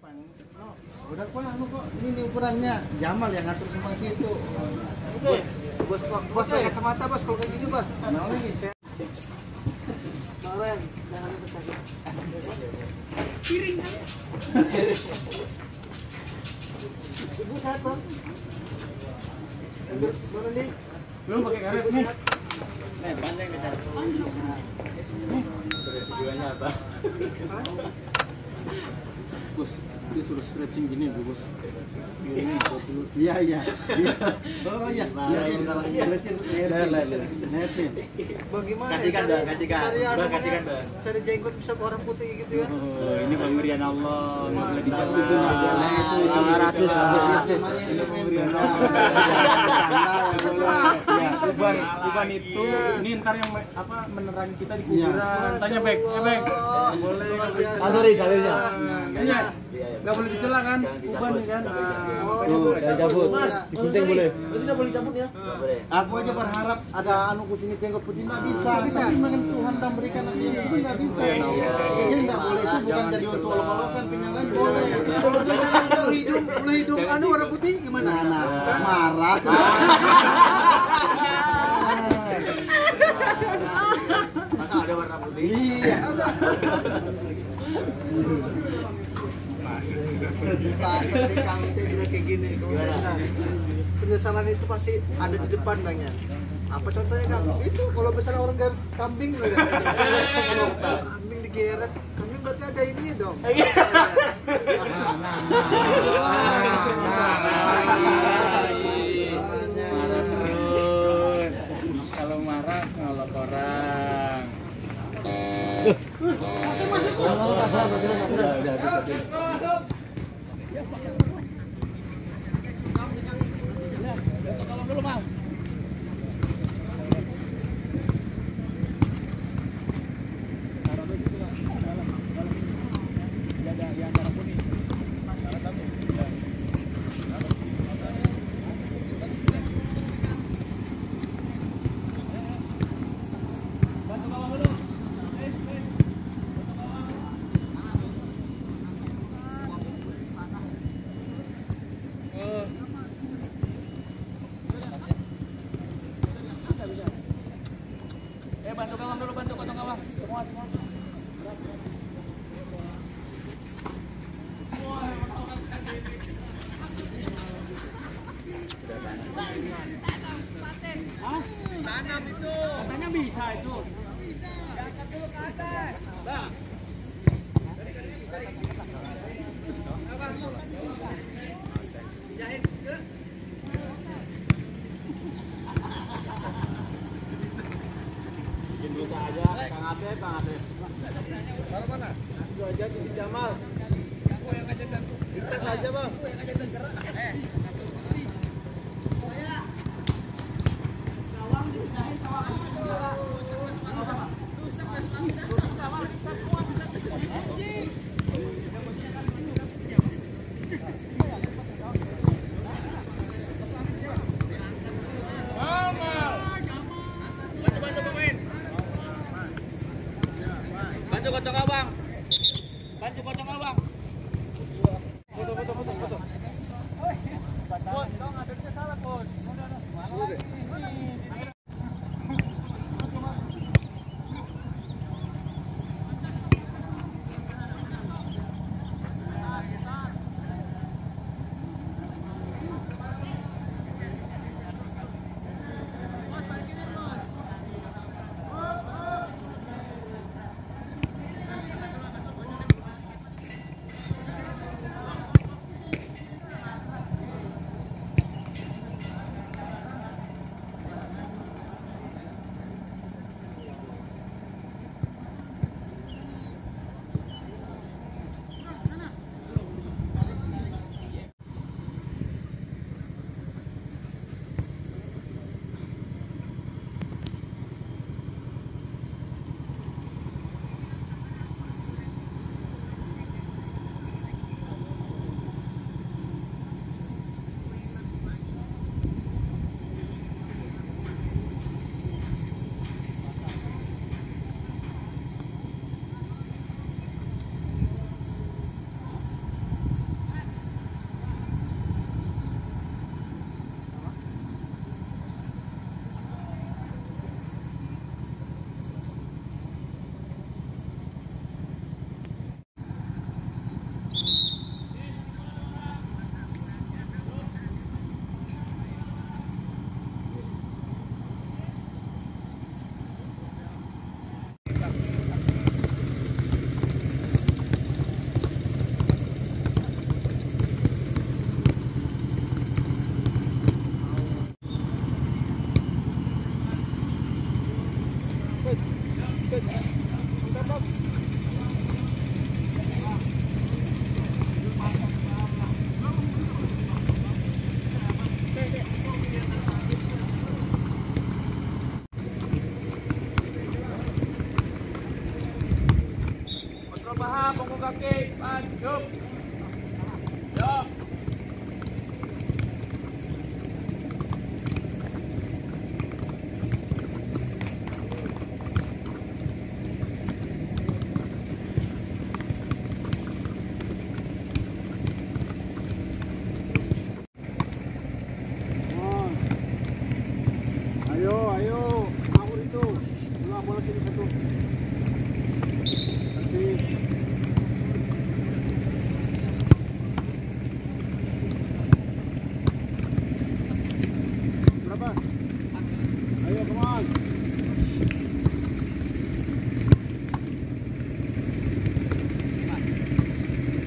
Nih? No, udah kok anu kok. Ini nih ukurannya. Jamal yang ngatur semua situ. Bos, bos kok, bos pakai kacamata bos kalau kayak gini bos. Nah, lagi. Keren, jangan lupa sakit. Ibu sehat bang? Mana nih? Belum pakai karet nih. Eh, panjang nih sehat. Residuanya apa? Bos, disuruh stretching gini, Bu, Bos. Ini 20. Iya, iya. Iya. Oh iya. Iya, iya. Stretching. Netin. Bagaimana? Kasihkan, kasihkan. Cari Bang, kasihkan. Cari jenggot bisa orang putih gitu ya. Oh, ini pemberian Allah, nggak boleh Itu nah. Ah, rasis, rasis, rasis. Ini pemberian. Ya, Tuban, Tuban itu, ini ntar yang apa menerangi kita di kuburan. Tanya Bek, eh Bek, Allah. boleh. Nggak boleh? sorry, dalilnya. Iya, nggak boleh dicela kan, Tuban nih kan. Nah, Oh, boleh boleh. cabut. Mas, Digunting boleh. Berarti tidak boleh cabut ya? Aku aja berharap ada anu kusini jenggot putih. Nggak bisa, nggak bisa. Makan Tuhan dan berikan aku yang begini nggak bisa. Jadi nggak boleh. Itu bukan jadi untuk olok-olokan kenyangan boleh. Kalau tuh kalau hidung, hidung anu warna putih gimana? Nah, nah, marah warna putih? Iya. Di kami itu kayak gini. Nah, penyesalan itu pasti ada di depan bang ya. Apa contohnya kang? Itu kalau misalnya orang kambing ya. kambing digeret, kambing berarti ada ini dong. Terus, kalau marah ngolok orang. Udah, udah, habis, habis. Eh bantu kawan dulu, bantu kawan. Semua, semua. Hah? Tanam itu. Katanya bisa itu. Diangkat dulu ke atas. Nah. Bikin dulu aja, Kang Asep, Kang Asep. Taruh mana? Gua aja di Jamal. Aku yang ngajak aja bang. Aku yang ngajak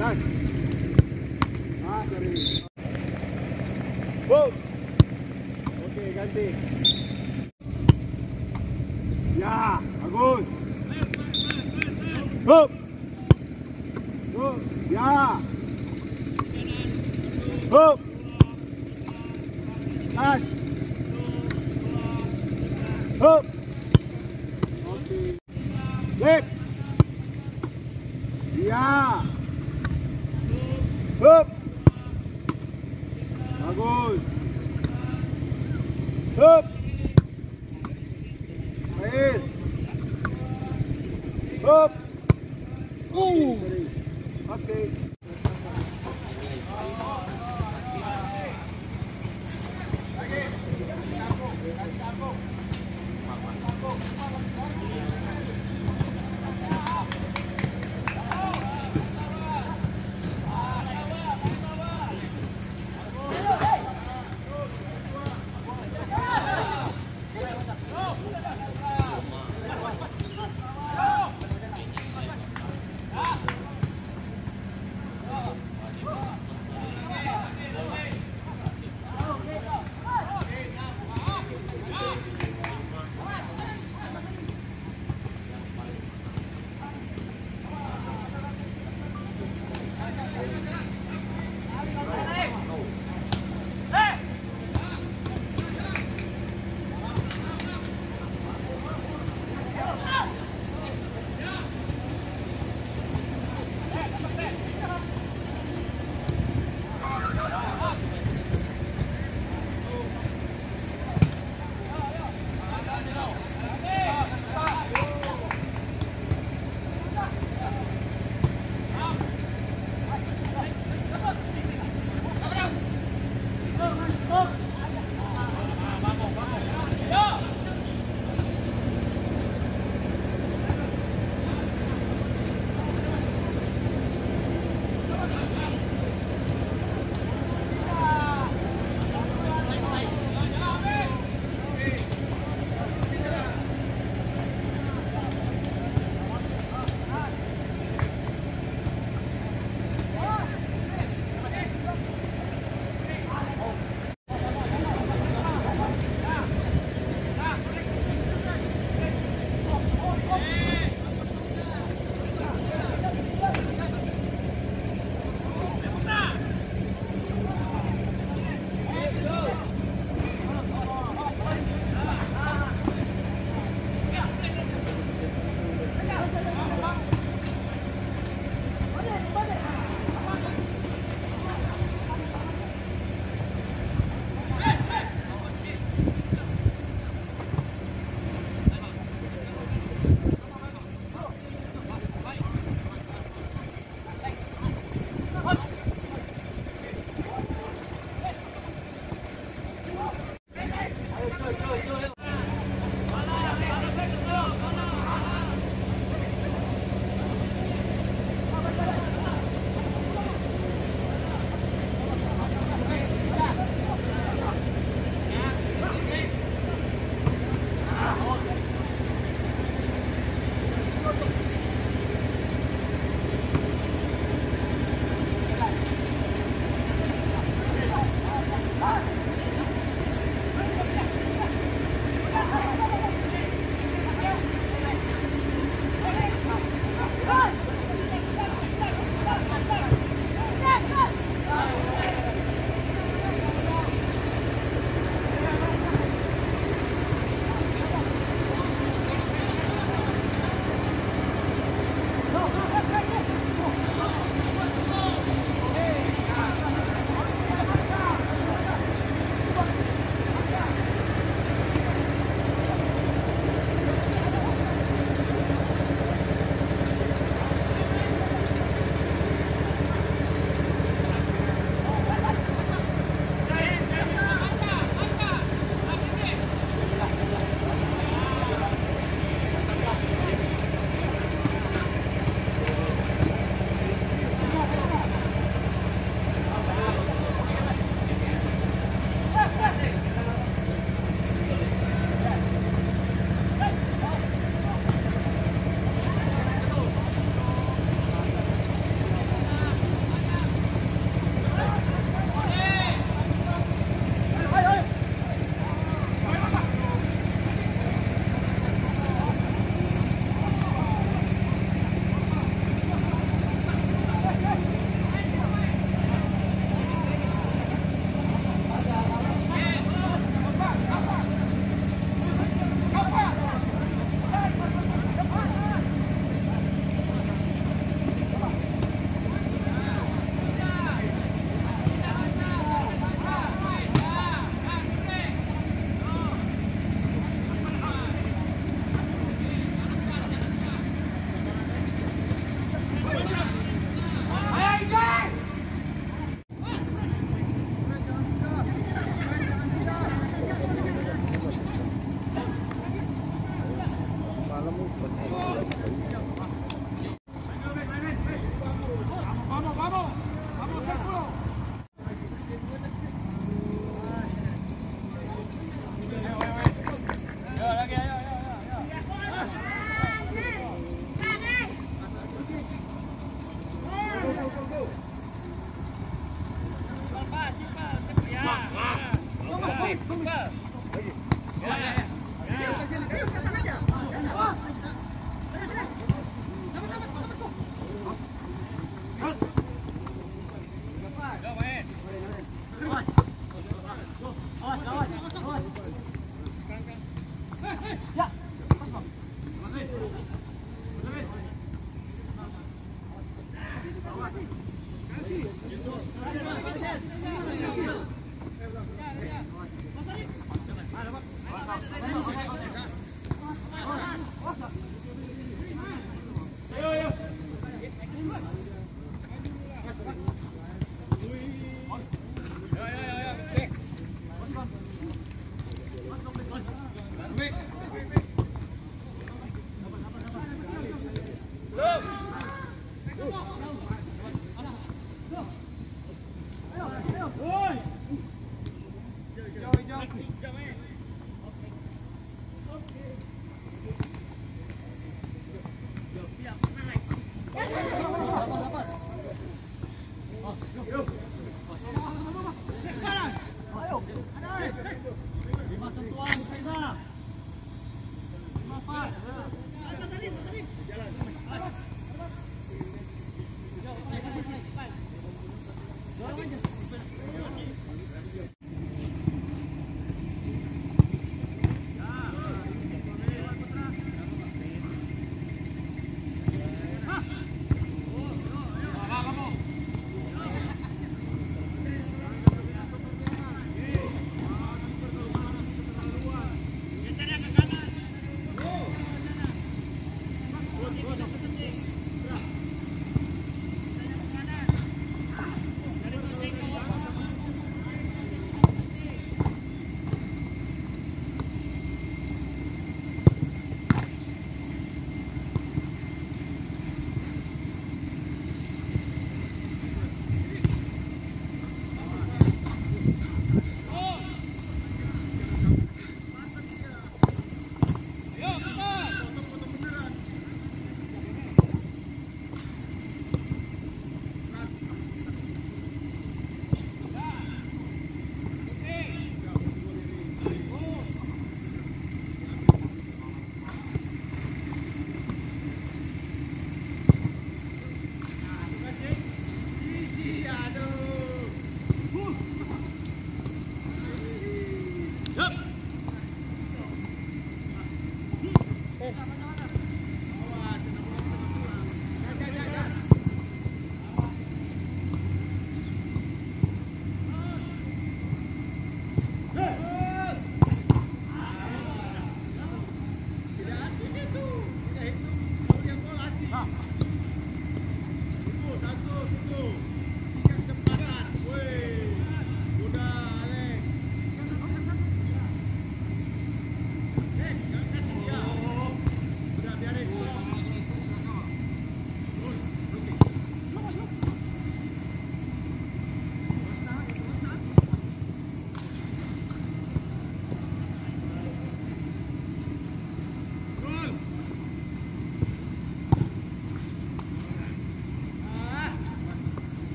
Boom. Oke, ganti. Ya, bagus. Hup. Bagus. Hup.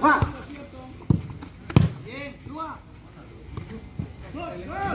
Kamu pande, lihat